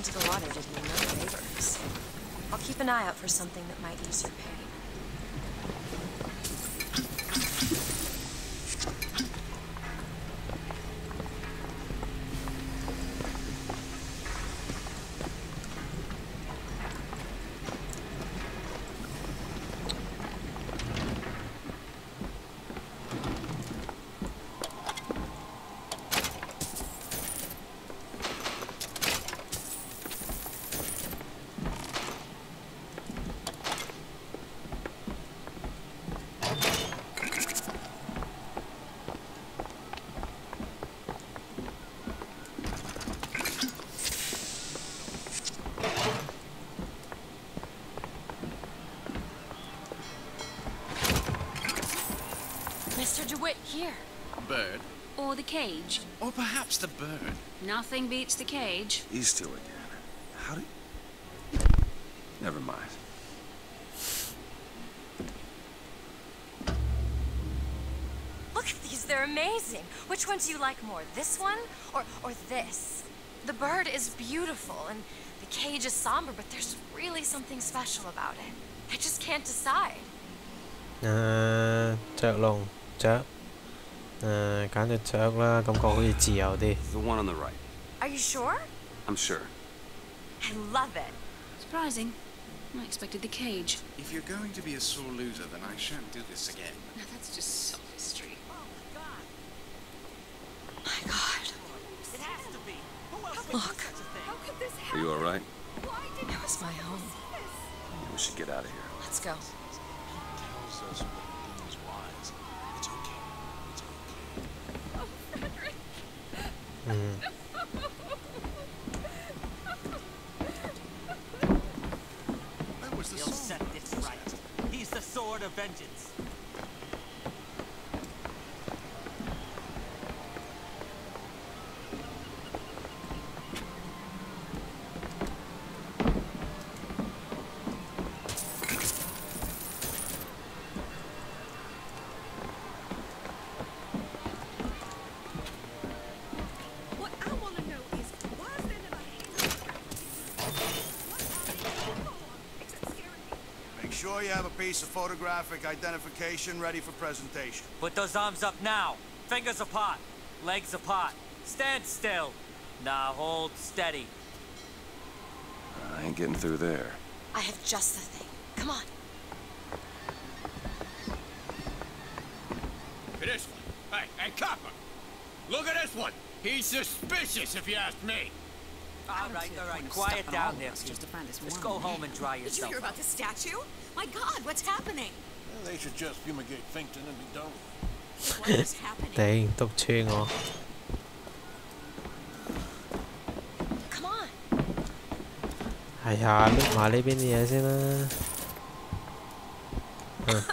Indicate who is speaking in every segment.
Speaker 1: into the water did me no favors. I'll keep an eye out for something that might ease your pain. Mr. DeWitt here.
Speaker 2: A bird?
Speaker 3: Or the cage.
Speaker 2: Or perhaps the bird.
Speaker 3: Nothing beats the cage.
Speaker 4: He's still again. How do... Never mind.
Speaker 1: Look at these, they're amazing. Which one do you like more, this one or, or this? The bird is beautiful and the cage is somber, but there's really something special about it. I just can't decide.
Speaker 5: Uh, too long 雀诶拣只雀啦，感觉好似自由啲。
Speaker 4: The one on the right.
Speaker 1: Are you sure?
Speaker 4: I'm sure.
Speaker 1: I love it.
Speaker 3: Surprising. I expected the cage.
Speaker 2: If you're going to be a sore loser, then I shan't do this again.
Speaker 3: Now that's just sophistry.
Speaker 1: My God. Look,
Speaker 4: Are you all right?
Speaker 1: it was my home.
Speaker 4: We should get out of here.
Speaker 1: Let's go.
Speaker 6: Mm.
Speaker 5: 嗯
Speaker 6: ，Where was the
Speaker 7: He'll set this right. He's the sword of vengeance.
Speaker 8: Sure you have a piece of photographic identification ready for presentation.
Speaker 7: Put those arms up now. Fingers apart. Legs apart. Stand still. Now hold steady.
Speaker 4: I ain't getting through there.
Speaker 1: I have just the thing. Come on.
Speaker 9: This one. Hey, hey, copper. Look at this one. He's suspicious, if you ask me.
Speaker 7: All right, all right. Quiet down there. Just Just go home and dry
Speaker 10: Did you
Speaker 7: yourself.
Speaker 10: hear about the statue? My God, what's happening?
Speaker 6: Well, they should just fumigate Finkton and be done with
Speaker 10: What is happening?
Speaker 5: 顶笃穿我。
Speaker 1: Come on.
Speaker 5: 系呀，碌埋呢边啲嘢先啦。嗯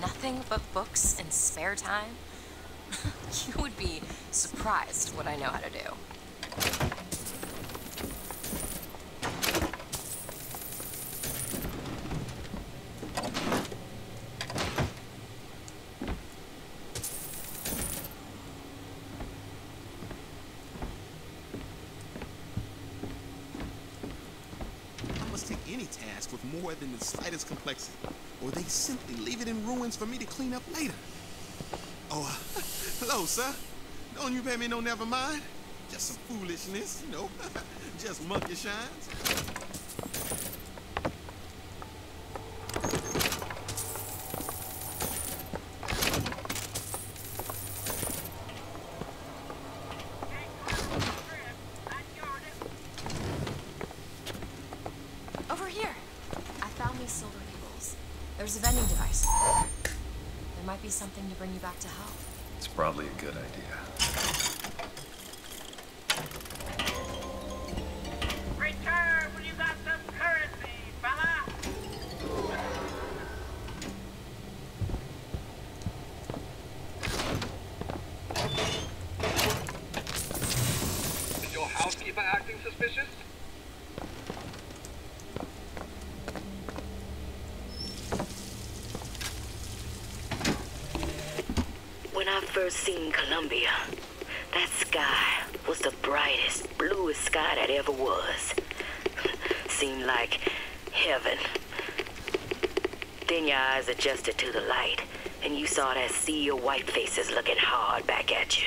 Speaker 1: Nothing but books and spare time? you would be surprised what I know how to do.
Speaker 6: I must take any task than the slightest complexity, or they simply leave it in ruins for me to clean up later. Oh, uh, hello, sir. Don't you pay me no never mind? Just some foolishness, you know. Just monkey shines.
Speaker 1: There's a vending device. There might be something to bring you back to health.
Speaker 4: It's probably a good idea.
Speaker 11: Acting suspicious?
Speaker 12: First seen Columbia, that sky was the brightest, bluest sky that ever was. Seemed like heaven. Then your eyes adjusted to the light, and you saw that sea of white faces looking hard back at you.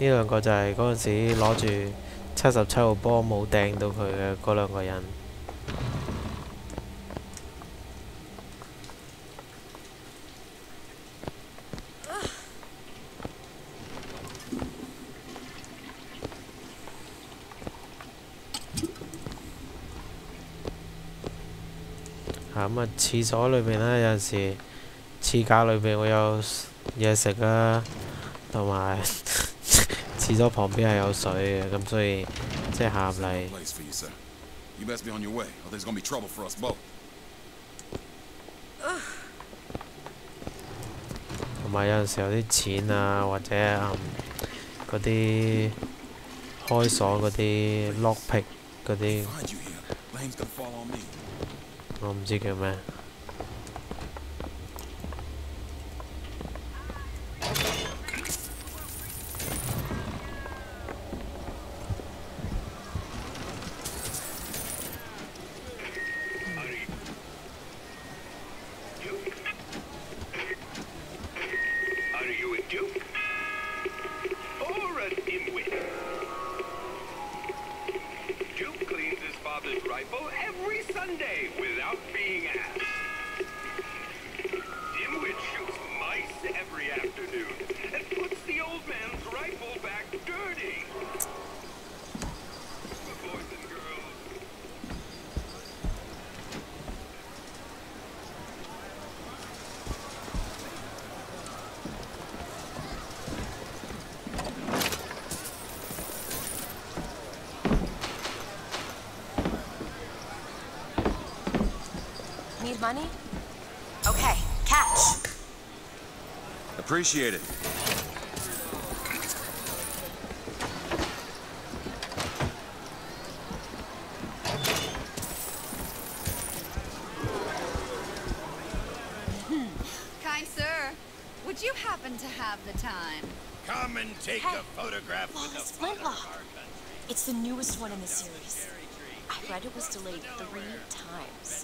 Speaker 5: 兩個就係嗰陣時攞住七十七號波冇掟到佢嘅嗰兩個人。嚇咁啊！廁所裏邊呢，有陣時廁格裏邊會有嘢食啊，同埋 廁所旁邊係有水嘅，咁所以即係下入嚟。
Speaker 6: Place for you, sir. You best be on your way, or there's gonna be trouble for us both.
Speaker 5: 同埋有陣時有啲錢啊，或者嗯嗰啲開鎖嗰啲 lockpick 嗰啲，
Speaker 6: Find you here. Blame's gonna fall on me.
Speaker 5: 我唔知叫咩。
Speaker 1: money? Okay, catch.
Speaker 2: Appreciate it. Hmm.
Speaker 13: Kind sir, would you happen to have the time?
Speaker 9: Come and take
Speaker 1: Hey,
Speaker 9: a photograph with the
Speaker 1: Lawless
Speaker 9: father of
Speaker 1: Flintlock.
Speaker 9: our.
Speaker 1: It's the newest one in the series. I read it was delayed three times.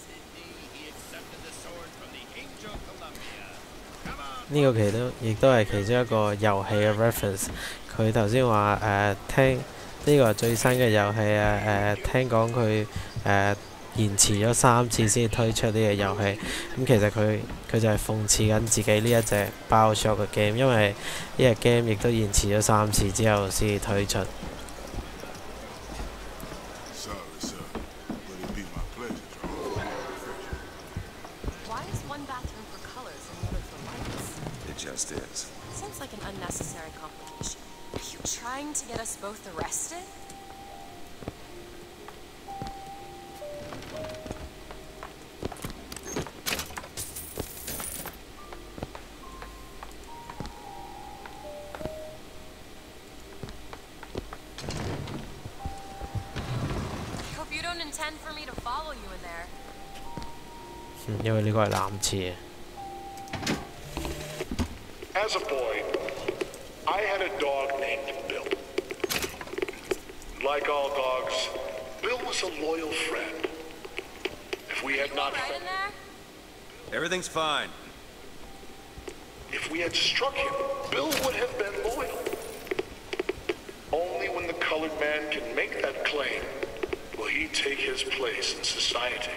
Speaker 5: 呢個其都亦都係其中一個遊戲嘅 reference。佢頭先話誒聽呢個係最新嘅遊戲啊誒、聽講佢誒延遲咗三次先推出呢個遊戲。咁、其實佢佢就係諷刺緊自己呢一隻 BioShock 嘅 game，因為呢隻 game 亦都延遲咗三次之後先推出。
Speaker 6: Sorry,
Speaker 2: It just is.
Speaker 1: Seems like an unnecessary complication. Are you trying to get us both arrested? I hope you don't intend for me to follow you in there.
Speaker 5: 嗯因为呢个系男厕。
Speaker 14: As Like all dogs, Bill was a loyal friend. If we had not...
Speaker 1: Right
Speaker 2: Everything's fine.
Speaker 14: If we had struck him, Bill would have been loyal.
Speaker 15: Only when the
Speaker 10: colored man can make that claim will he take his place in society.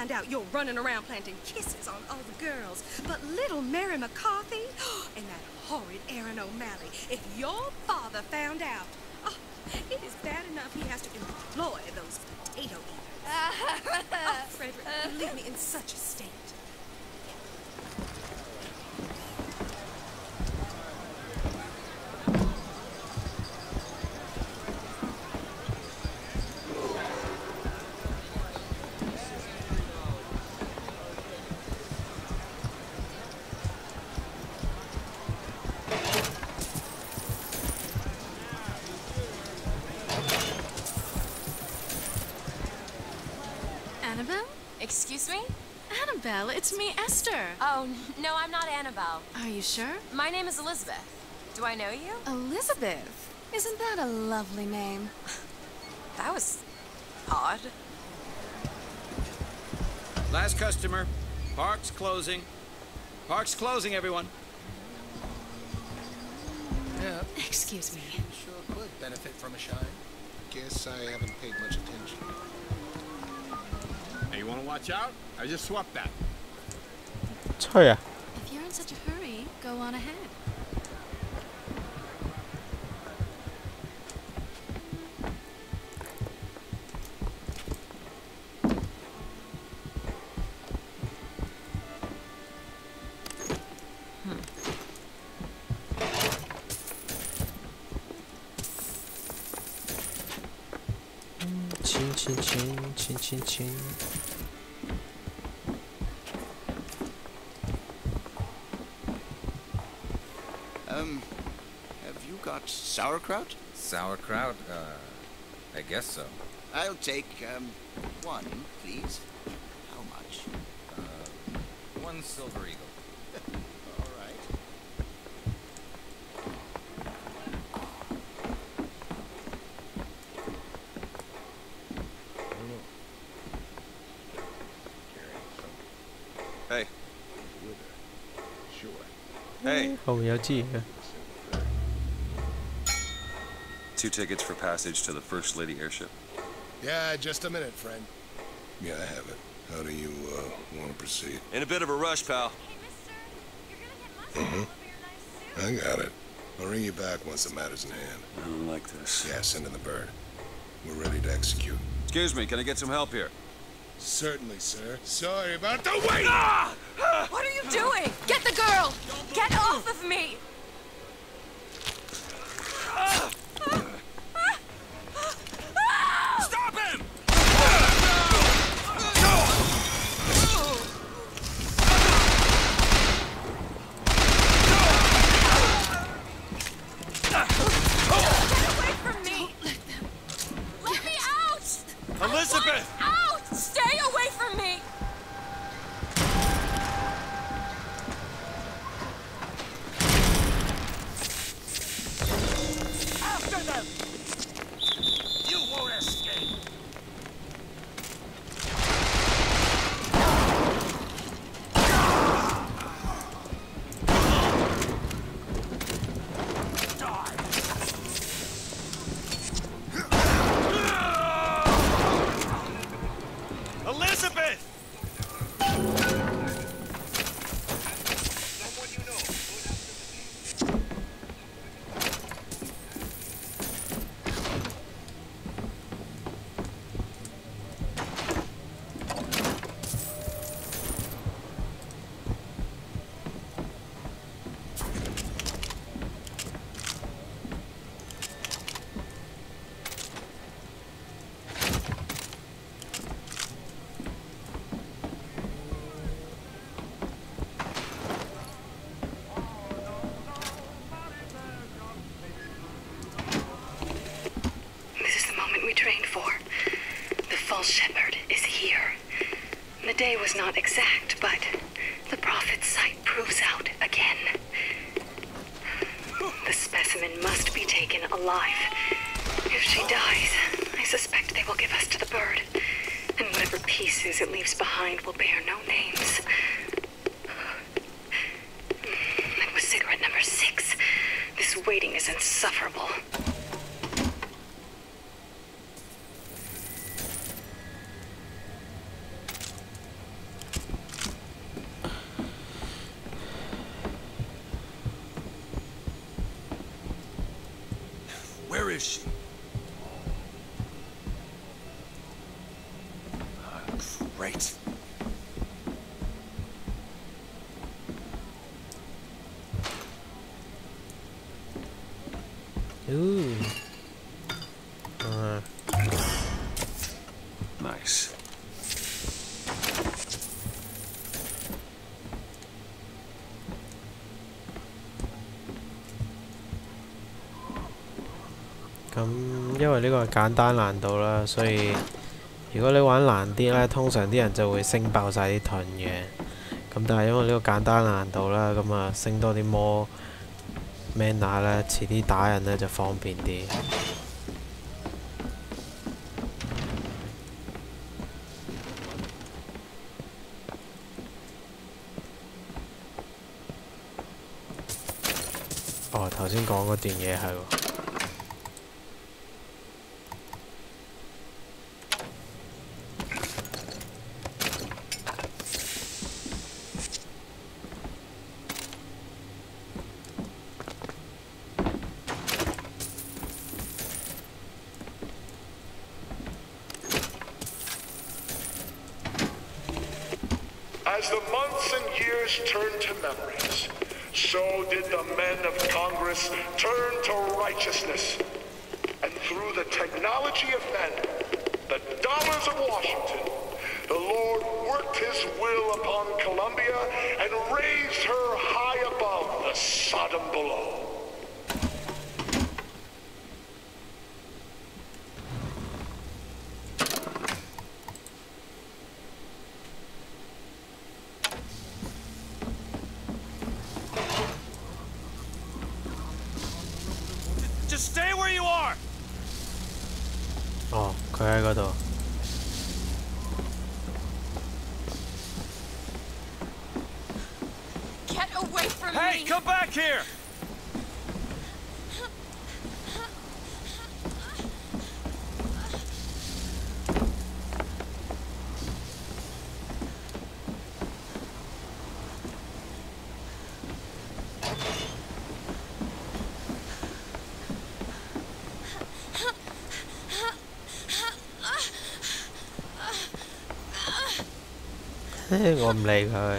Speaker 10: Find out you're running around planting kisses on all the girls, but little Mary McCarthy and that horrid Aaron O'Malley, if your father found out, oh, it is bad enough he has to employ those potato oh eaters. oh, Frederick, you leave me in such a state.
Speaker 3: It's me, Esther.
Speaker 1: Oh, no, I'm not Annabelle.
Speaker 3: Are you sure?
Speaker 1: My name is Elizabeth. Do I know you?
Speaker 3: Elizabeth. Isn't that a lovely name?
Speaker 1: That was odd.
Speaker 16: Last customer. Park's closing. Park's closing, everyone.
Speaker 17: Yeah,
Speaker 3: Excuse me.
Speaker 17: sure could benefit from a shine.
Speaker 6: Guess I haven't paid much attention.
Speaker 9: Hey, you want to watch out? I just swapped that.
Speaker 3: ahead.
Speaker 5: Mm, 亲亲亲亲亲亲。
Speaker 8: sauerkraut?
Speaker 18: Sauerkraut? Uh, I guess so.
Speaker 8: I'll take, um, one, please. How much?
Speaker 18: Uh, one silver eagle.
Speaker 8: All right.
Speaker 19: Hey.
Speaker 6: Sure.
Speaker 19: Hey.
Speaker 5: 后面有支嘢嘅。
Speaker 19: Two tickets for passage to the First Lady airship.
Speaker 17: Yeah, just a minute, friend.
Speaker 15: Yeah, I have it. How do you, uh, want to proceed?
Speaker 19: In a bit of a rush, pal.
Speaker 15: Mm-hmm. I got it. I'll ring you back once the matter's in hand.
Speaker 19: I don't like this.
Speaker 15: Yeah, send in the bird. We're ready to execute.
Speaker 19: Excuse me, can I get some help here?
Speaker 17: Certainly, sir. Sorry about the wait! Ah!
Speaker 1: What are you doing? Get the girl! Get off of me! Elizabeth! we trained for.
Speaker 9: The
Speaker 1: false shepherd is here. The
Speaker 12: day was not exact, but the prophet's sight proves out again. The specimen must be taken alive. If she dies, I suspect they will give us to the bird. And whatever pieces it leaves behind will bear no names. That was cigarette number six. This waiting is insufferable.
Speaker 19: Where is she? Ah, great.
Speaker 5: 為呢個係簡單難度啦，所以如果你玩難啲呢，通常啲人就會升爆晒啲盾嘅。咁但係因為呢個簡單難度啦，咁啊升多啲魔 mana 呢，遲啲打人呢就方便啲。哦，頭先講嗰段嘢係喎。
Speaker 14: years turned to memories, so did the men of Congress turn to righteousness. And through the technology of men, the dollars of Washington, the Lord worked his will upon Columbia and raised her high above the Sodom below.
Speaker 1: away from
Speaker 4: hey,
Speaker 1: me!
Speaker 4: Hey, come back here!
Speaker 5: gồm liền rồi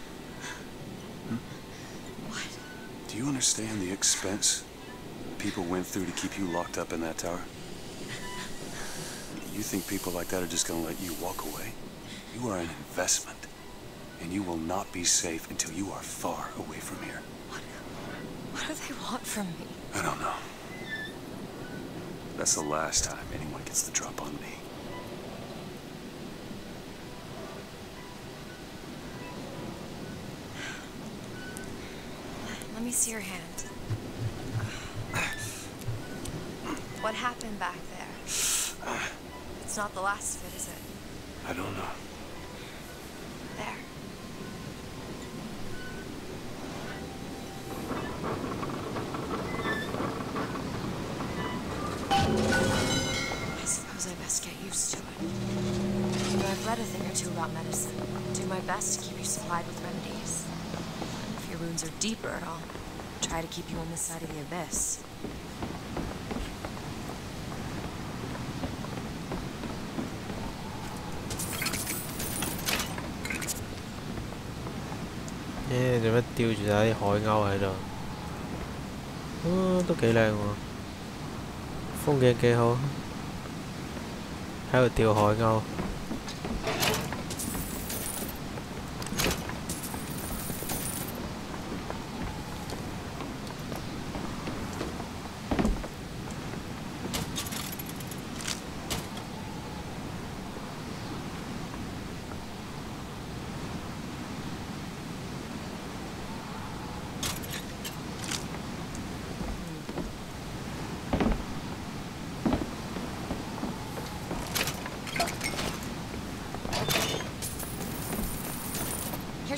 Speaker 19: you understand the expense people went through to keep you locked up in that tower? You think people like that are just going to let you walk away? You are an investment, and you will not be safe until you are far away from here.
Speaker 1: What what do they want from me?
Speaker 19: I don't know. That's the last time anyone gets the drop on me.
Speaker 1: Let me see your hand. What happened back there? It's not the last of it, is it?
Speaker 19: I don't know.
Speaker 1: There. I suppose I best get used to it. But I've read a thing or two about medicine. Do my best to keep you supplied with remedies. wounds are deeper, I'll try to keep you on this side of the abyss.
Speaker 5: Nè, yeah, mất tiêu chỉ thấy hỏi ngâu rồi rồi. Ừ, tôi kỹ lên mà. Phong ghen kia hay là tiêu hải
Speaker 1: ngâu.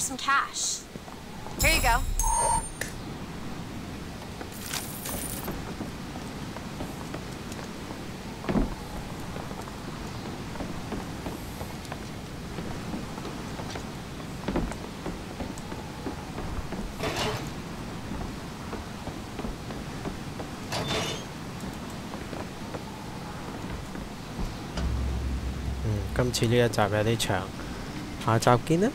Speaker 1: some cash. Here you go.
Speaker 5: Ừ, 嗯，今次呢一集有啲长，下集见啦。